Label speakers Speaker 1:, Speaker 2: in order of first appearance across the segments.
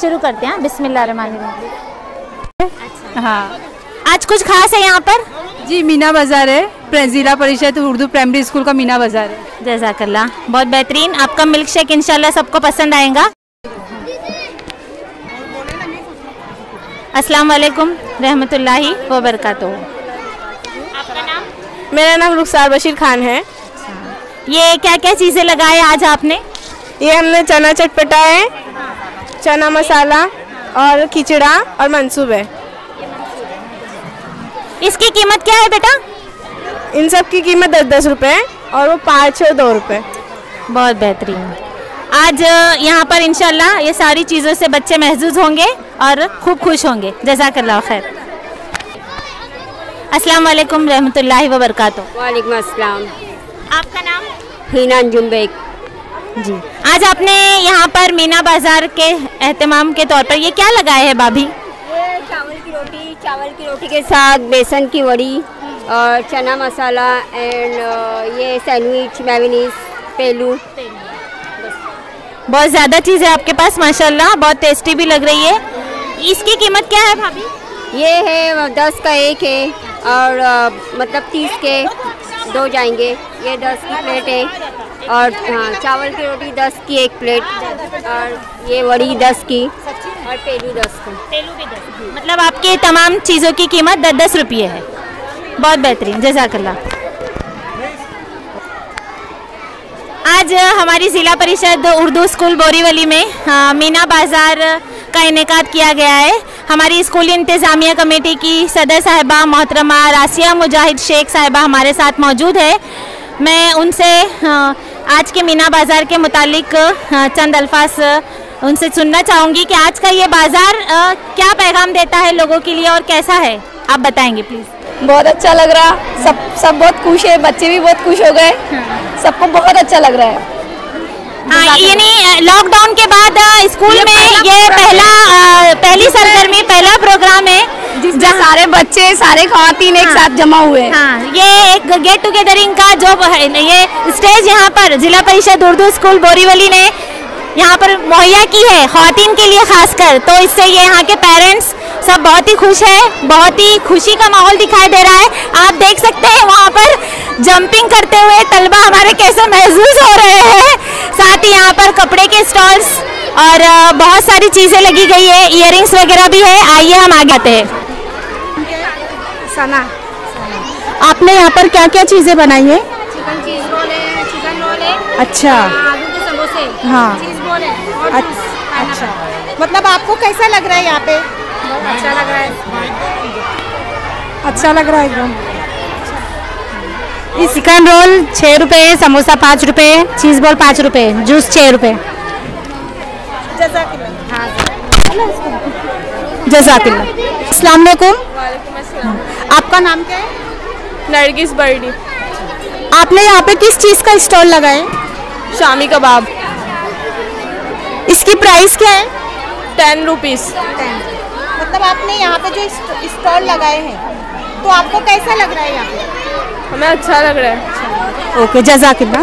Speaker 1: शुरू करते हैं बिस्मिल्लाह रहमान हाँ। आज कुछ खास है यहाँ पर?
Speaker 2: जी मीना बाज़ार है। जिला परिषद उर्दू प्राइमरी स्कूल का मीना बाज़ार है।
Speaker 1: जजाकल्ला बहुत बेहतरीन। आपका मिल्क शेक इंशाल्लाह सबको पसंद आएगा। अस्सलाम वालेकुम रहमतुल्लाहि व बरकातुहू
Speaker 3: मेरा नाम रुखसार बशीर खान है।
Speaker 1: ये क्या क्या चीज़ें लगाए आज आपने?
Speaker 3: ये हमने चना चटपटा है चना मसाला और खिचड़ा और मंसूब है।
Speaker 1: इसकी कीमत क्या है बेटा?
Speaker 3: इन सब की कीमत दस दस रुपये है और वो पाँच और दो रुपये
Speaker 1: बहुत बेहतरीन। आज यहाँ पर इंशाल्लाह ये सारी चीज़ों से बच्चे महजूज होंगे और खूब खुश होंगे। जजाकल्ला खैर। अस्सलाम वालेकुम रहमतुल्लाहि व बरकातुहू
Speaker 4: वालेकुम अस्सलाम।
Speaker 1: आपका नाम?
Speaker 4: हीना अंजुम बेग
Speaker 1: जी। आज आपने यहाँ पर मीना बाज़ार के अहतमाम के तौर पर ये क्या लगाए है भाभी?
Speaker 4: चावल की रोटी के साथ बेसन की वड़ी और चना मसाला एंड ये सैंडविच मैवनीस पेलू
Speaker 1: बहुत ज़्यादा चीज़ है आपके पास माशाल्लाह बहुत टेस्टी भी लग रही है। इसकी कीमत क्या है भाभी?
Speaker 4: ये है दस का एक है और अ, मतलब तीस के दो जाएँगे। ये दस की प्लेट है और हाँ चावल की रोटी दस की एक प्लेट और ये वड़ी दस की। और पेलू दस का।
Speaker 1: मतलब आपके तमाम चीज़ों की कीमत दस दस रुपये है। बहुत बेहतरीन जजाकल्ला। आज हमारी ज़िला परिषद उर्दू स्कूल बोरीवली में अ, मीना बाज़ार का इनका किया गया है। हमारी स्कूल इंतज़ामिया कमेटी की सदर साहिबा मोहतरमा रासिया मुजाहिद शेख साहिबा हमारे साथ मौजूद है। मैं उनसे आज के मीना बाज़ार के मुतालिक अ, चंद अल्फाज उनसे सुनना चाहूँगी कि आज का ये बाज़ार क्या पैगाम देता है लोगों के लिए और कैसा है? आप बताएँगे प्लीज़
Speaker 5: बहुत अच्छा लग रहा। सब सब बहुत खुश है बच्चे भी बहुत खुश हो गए। सबको बहुत अच्छा लग रहा है।
Speaker 1: हाँ यानी लॉकडाउन के बाद स्कूल में ये पहला पहली सरगर्मी पहला प्रोग्राम है
Speaker 5: जिसमें सारे बच्चे सारे खातन एक
Speaker 1: हाँ।
Speaker 5: साथ जमा हुए हैं।
Speaker 1: हाँ ये एक गेट टुगेदरिंग का जो है, ये स्टेज यहाँ पर जिला परिषद उर्दू स्कूल बोरीवली ने यहाँ पर मुहैया की है खातन के लिए खासकर। तो इससे ये यहाँ के पेरेंट्स सब बहुत ही खुश है बहुत ही खुशी का माहौल दिखाई दे रहा है। आप देख सकते हैं वहाँ पर जंपिंग करते हुए तलबा हमारे कैसे महसूस हो रहे हैं। साथ ही यहाँ पर कपड़े के स्टॉल्स और बहुत सारी चीज़ें लगी गई है। इयरिंग्स वगैरह भी है। आइए हम आगे आते हैं।
Speaker 5: सना।
Speaker 2: आपने यहाँ पर क्या क्या चीज़ें बनाई है?
Speaker 5: चिकन चीज़ रोल है चिकन रोल है।
Speaker 2: अच्छा।
Speaker 5: आलू के समोसे।
Speaker 2: हाँ। अच्छा। मतलब आपको कैसा लग रहा है यहाँ पे?
Speaker 5: अच्छा लग रहा है।
Speaker 2: अच्छा लग रहा है एकदम। चिकन रोल छः रुपये समोसा पाँच रुपये चीज़ बॉल पाँच रुपये जूस छः रुपये जजाकिल्ला। अस्सलाम वालेकुम। आपका नाम क्या है?
Speaker 3: नरगिस बर्डी।
Speaker 2: आपने यहाँ पे किस चीज़ का स्टॉल लगाए
Speaker 3: शामी कबाब।
Speaker 2: इसकी प्राइस क्या है?
Speaker 3: टेन रुपीज़
Speaker 2: मतलब आपने यहाँ पे जो स्टॉल लगाए हैं तो आपको कैसा लग रहा है यहाँ पे?
Speaker 3: हमें अच्छा लग रहा है।
Speaker 2: ओके जजाकिल्ला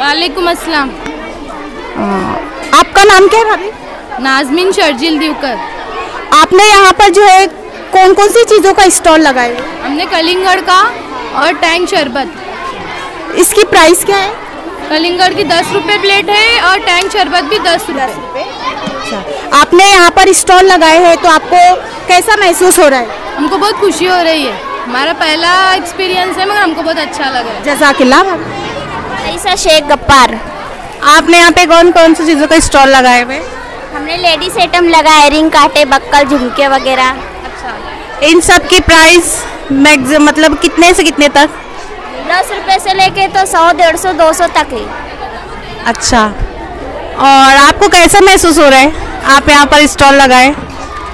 Speaker 6: वालेकुम अस्सलाम।
Speaker 2: आपका नाम क्या है भाभी?
Speaker 6: नाजमीन शर्जिल दिवकर।
Speaker 2: आपने यहाँ पर जो है कौन कौन सी चीज़ों का स्टॉल लगाया
Speaker 6: हमने कलिंगड़ का और टैंक शरबत।
Speaker 2: इसकी प्राइस क्या है?
Speaker 6: कलिंगड़ की दस रुपये प्लेट है और टैंक शरबत भी दस रुपये
Speaker 2: अच्छा। आपने यहाँ पर स्टॉल लगाए हैं तो आपको कैसा महसूस हो रहा है?
Speaker 6: हमको बहुत खुशी हो रही है। हमारा पहला एक्सपीरियंस है मगर हमको बहुत अच्छा लग रहा है।
Speaker 2: जजाकिल्ला?
Speaker 7: ऐसा शेख गप्पार।
Speaker 2: आपने यहाँ पे कौन कौन सी चीज़ों का स्टॉल लगाए हुए?
Speaker 7: हमने लेडीज़ आइटम लगाए रिंग काटे बक्कल झुमके वगैरह।
Speaker 2: अच्छा इन सब की प्राइस मैक्स मतलब कितने से कितने तक?
Speaker 7: दस रुपए से लेके तो सौ डेढ़ सौ दो सौ तक ही।
Speaker 2: अच्छा। और आपको कैसा महसूस हो रहा है? आप यहाँ पर स्टॉल लगाए।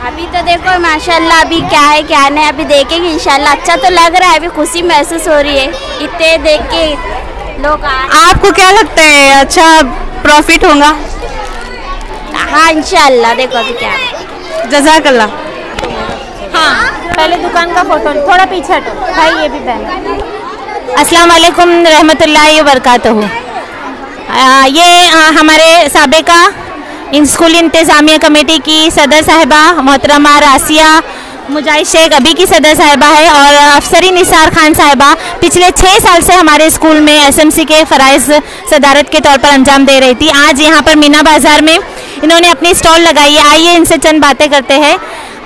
Speaker 7: अभी तो देखो माशाल्लाह अभी क्या है क्या नहीं अभी देखेंगे इंशाल्लाह। अच्छा तो लग रहा है अभी खुशी महसूस हो रही है। इतने देख के लोग
Speaker 3: आपको क्या लगता है अच्छा प्रॉफिट होगा?
Speaker 7: हाँ इंशाल्लाह देखो अभी क्या
Speaker 3: जजाकल्ला।
Speaker 1: हाँ पहले दुकान का फ़ोटो थोड़ा पीछे हटो। भाई ये भी पहले अस्सलाम वालेकुम रहमतुल्लाहि व बरकातहू ये आ, हमारे सबका इन स्कूल इंतज़ामिया कमेटी की सदर साहिबा मोहतरमा रासिया मुजाहिद शेख अभी की सदर साहिबा है और अफसरी निसार खान साहिबा पिछले छः साल से हमारे स्कूल में एसएमसी के फ़राइज़ सदारत के तौर पर अंजाम दे रही थी। आज यहाँ पर मीना बाज़ार में इन्होंने अपनी स्टॉल लगाई है। आइए इनसे चंद बातें करते हैं।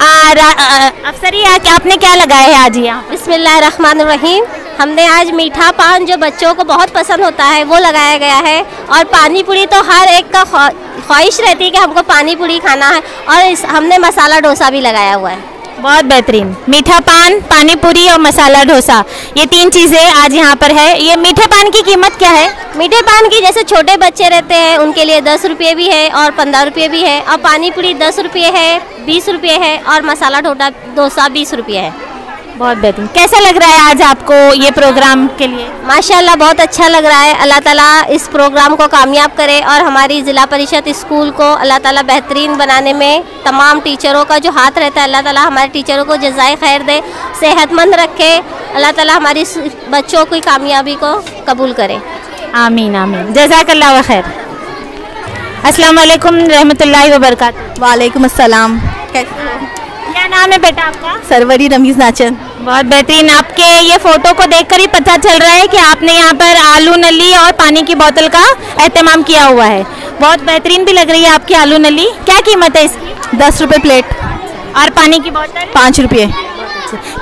Speaker 1: अफसरी आपने क्या लगाया है आज यहाँ?
Speaker 7: बिस्मिल्लाहिर्रहमानिर्रहीम हमने आज मीठा पान जो बच्चों को बहुत पसंद होता है वो लगाया गया है। और पानी पूरी तो हर एक का ख्वा- ख्वाहिश रहती है कि हमको पानी पूरी खाना है और इस हमने मसाला डोसा भी लगाया हुआ है।
Speaker 1: बहुत बेहतरीन। मीठा पान पानी पूरी और मसाला डोसा ये तीन चीज़ें आज यहाँ पर है। ये मीठे पान की कीमत क्या है?
Speaker 7: मीठे पान की जैसे छोटे बच्चे रहते हैं उनके लिए दस रुपये भी है और पंद्रह रुपये भी है। और पानी पूरी दस रुपये है बीस रुपये है और मसाला डोटा डोसा बीस रुपये है।
Speaker 1: बहुत बेहतरीन। कैसा लग रहा है आज आपको ये प्रोग्राम के लिए?
Speaker 7: माशाल्लाह बहुत अच्छा लग रहा है। अल्लाह ताला इस प्रोग्राम को कामयाब करे और हमारी ज़िला परिषद स्कूल को अल्लाह ताला बेहतरीन बनाने में तमाम टीचरों का जो हाथ रहता है अल्लाह ताला हमारे टीचरों को जजाय खैर दे सेहतमंद रखे अल्लाह ताला हमारी बच्चों की कामयाबी को कबूल करे।
Speaker 1: आमीन आमीन। जजाकल्ला खैर। अस्सलाम वालेकुम रहमतुल्लाहि व बरकातहू
Speaker 3: वालेकुम अस्सलाम।
Speaker 1: क्या नाम है बेटा आपका?
Speaker 3: सरवरी रमीज नाचन।
Speaker 1: बहुत बेहतरीन। आपके ये फ़ोटो को देखकर ही पता चल रहा है कि आपने यहाँ पर आलू नली और पानी की बोतल का एहतमाम किया हुआ है। बहुत बेहतरीन भी लग रही है आपकी आलू नली। क्या कीमत है इसकी?
Speaker 3: दस रुपये प्लेट।
Speaker 1: और पानी की बोतल?
Speaker 3: पाँच रुपये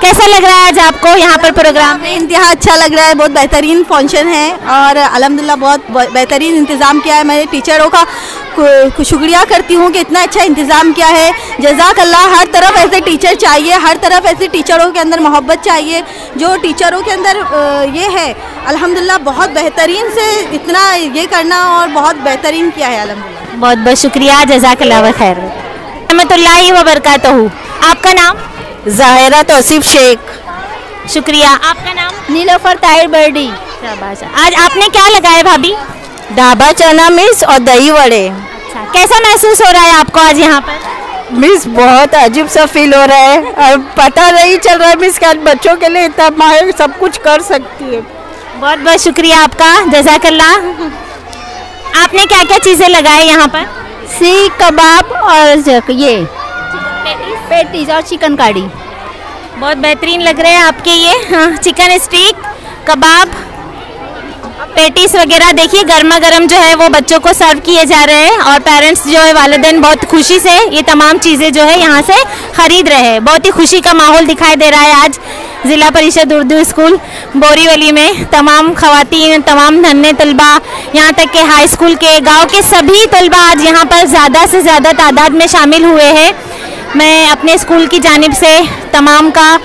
Speaker 1: कैसा लग रहा है आज आपको यहाँ पर प्रोग्राम
Speaker 3: इंतहा अच्छा लग रहा है बहुत बेहतरीन फ़ंक्शन है और अलहमदिल्ला बहुत बेहतरीन इंतज़ाम किया है मैं टीचरों का। शुक्रिया करती हूँ कि इतना अच्छा इंतज़ाम किया है। जजाक अल्लाह हर तरफ़ ऐसे टीचर चाहिए हर तरफ़ ऐसे टीचरों के अंदर मोहब्बत चाहिए। जो टीचरों के अंदर ये है अल्हम्दुलिल्लाह बहुत बेहतरीन से इतना ये करना और बहुत बेहतरीन किया है अलहमदिल्ला
Speaker 1: बहुत बहुत शुक्रिया जजाकल्ला खैर। रहमतुल्लाहि व बरकातहू। आपका नाम?
Speaker 3: ज़ाहिरा तौसीफ शेख।
Speaker 1: शुक्रिया। आपका नाम?
Speaker 7: नीलोफर ताहिर बर्डी।
Speaker 1: आज आपने क्या लगाया भाभी?
Speaker 3: ढाबा चना मिर्च और दही वड़े।
Speaker 1: अच्छा कैसा महसूस हो रहा है आपको आज यहाँ पर?
Speaker 3: मिस बहुत अजीब सा फील हो रहा है। और पता नहीं चल रहा है मिस कि बच्चों के लिए इतना माहिर सब कुछ कर सकती है।
Speaker 1: बहुत बहुत शुक्रिया आपका जजाकल्ला। आपने क्या क्या चीज़ें लगाई यहाँ पर?
Speaker 7: सीख कबाब और ये। पेटीज और चिकन काड़ी।
Speaker 1: बहुत बेहतरीन लग रहे हैं आपके ये हाँ, चिकन स्टिक कबाब पेटीज वगैरह। देखिए गर्मा गर्म जो है वो बच्चों को सर्व किए जा रहे हैं और पेरेंट्स जो है वालदेन बहुत खुशी से ये तमाम चीज़ें जो है यहाँ से ख़रीद रहे हैं। बहुत ही खुशी का माहौल दिखाई दे रहा है आज ज़िला परिषद उर्दू स्कूल बोरीवली में। तमाम खवातीन तमाम धन्य तलबा यहाँ तक के हाई स्कूल के गाँव के सभी तलबा आज यहाँ पर ज़्यादा से ज़्यादा तादाद में शामिल हुए हैं। मैं अपने स्कूल की जानब से तमाम का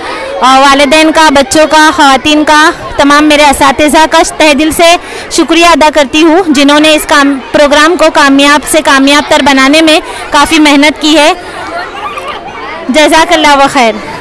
Speaker 1: वालदेन का, बच्चों का खातन का, तमाम मेरे इस का तह दिल से शुक्रिया अदा करती हूँ, जिन्होंने इस काम, प्रोग्राम को कामयाब से कामयाब तर बनाने में काफ़ी मेहनत की है। जजाकल्ला व खैर।